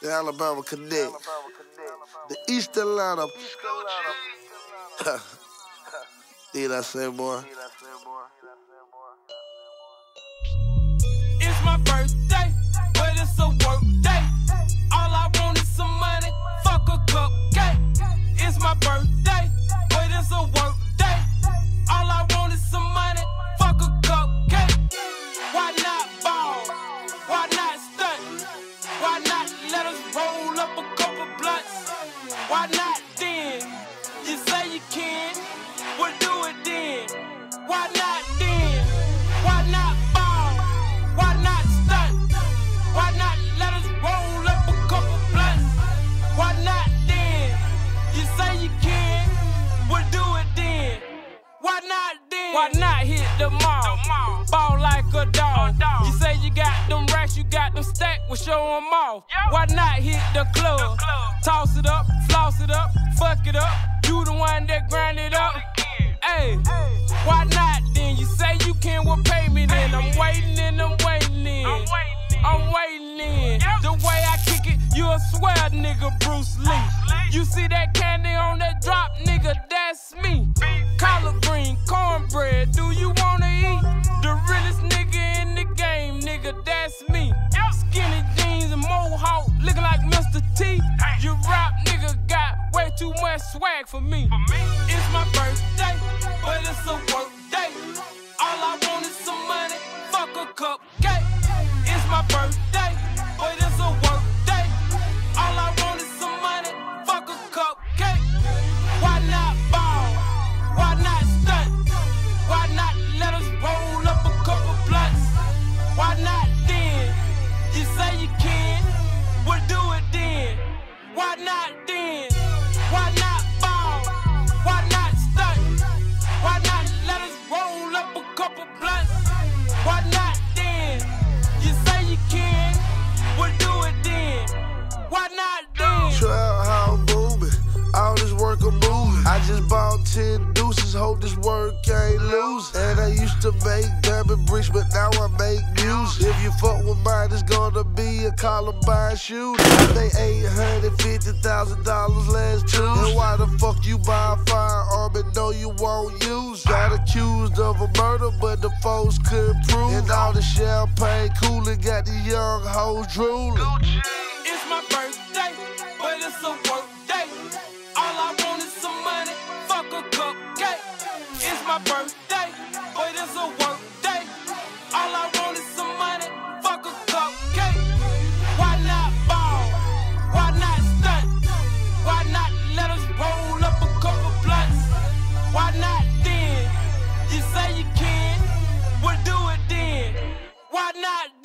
The Alabama Connect. The East Atlanta. Did I say, boy? It's my birthday, You say you can, do it then. Why not then? Why not ball? Why not stunt? Why not let us roll up a couple blunts? Why not then? You say you can, well do it then. Why not then? Why not hit the mall? Ball like a dog. You say you got them racks, you got them stacked, well show them off. Why not hit the club? Toss it up, floss it up, fuck it up. You the one that grind it up. Hey, why not then? You say you can, well pay me then. I'm waiting and I'm waiting in. I'm waiting in. The way I kick it, you a swear nigga Bruce Lee. You see that candy on that drop, nigga, that's me. Collard green, cornbread, do you wanna eat? The realest nigga in the game, nigga, that's me. Skinny jeans and mohawk, looking like Mr. T. You rap nigga got way too much swag for me. It's my birthday, but it's a work day. All I want is some money, fuck a cupcake. It's my birthday, but it's a work day. All I want is some money, fuck a cupcake. Why not ball? Why not stunt? Why not let us roll up a couple blunts? Why not then? You say you can, well do it then. Why not then? 10 deuces. Hope this work ain't lose. And I used to make diamond bricks, but now I make music. If you fuck with mine, it's gonna be a Columbine shooter. I think $850,000 last Tuesday. And why the fuck you buy a firearm and know you won't use? Got accused of a murder, but the folks couldn't prove. And all the champagne cooling got the young hoes drooling. It's my birthday, but it's a work not